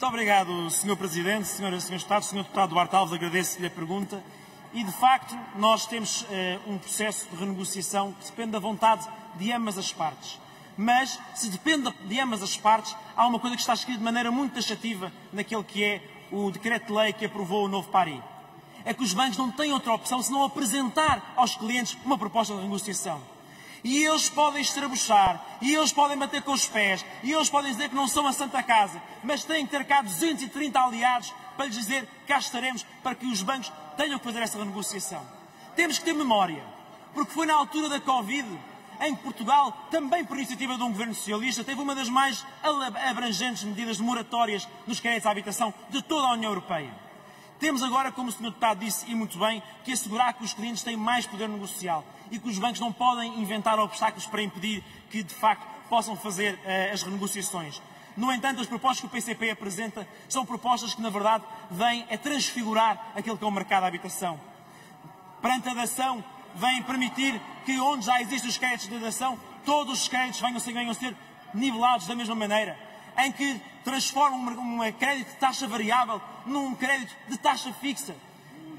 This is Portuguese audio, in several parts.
Muito obrigado, Sr. Presidente, Sra. e Sr. Deputado. Sr. Deputado Duarte Alves, agradeço-lhe a pergunta. E, de facto, nós temos uh, um processo de renegociação que depende da vontade de ambas as partes. Mas, se depende de ambas as partes, há uma coisa que está escrita de maneira muito taxativa naquele que é o decreto-lei que aprovou o novo Paris. É que os bancos não têm outra opção senão apresentar aos clientes uma proposta de negociação. E eles podem estrabuchar, e eles podem bater com os pés, e eles podem dizer que não são a Santa Casa, mas têm que ter cá 230 aliados para lhes dizer cá estaremos para que os bancos tenham que fazer essa renegociação. Temos que ter memória, porque foi na altura da Covid em que Portugal, também por iniciativa de um governo socialista, teve uma das mais abrangentes medidas moratórias dos créditos à habitação de toda a União Europeia. Temos agora, como o Sr. Deputado disse, e muito bem, que assegurar que os clientes têm mais poder negocial e que os bancos não podem inventar obstáculos para impedir que, de facto, possam fazer uh, as renegociações. No entanto, as propostas que o PCP apresenta são propostas que, na verdade, vêm a transfigurar aquilo que é o mercado da habitação. Perante a dação, vêm permitir que, onde já existem os créditos de dação, todos os créditos venham, venham a ser nivelados da mesma maneira em que transforma um crédito de taxa variável num crédito de taxa fixa.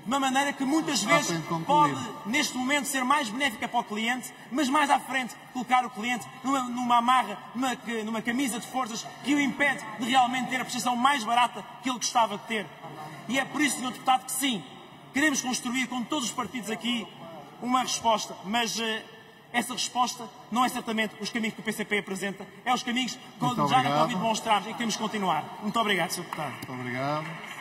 De uma maneira que muitas vezes pode, neste momento, ser mais benéfica para o cliente, mas mais à frente colocar o cliente numa, numa amarra, numa, numa camisa de forças que o impede de realmente ter a prestação mais barata que ele gostava de ter. E é por isso, Sr. Deputado, que sim, queremos construir com todos os partidos aqui uma resposta, mas uh, essa resposta não é certamente os caminhos que o PCP apresenta, é os caminhos que já na Covid demonstramos e que temos que continuar. Muito obrigado, Sr. Deputado. Muito obrigado.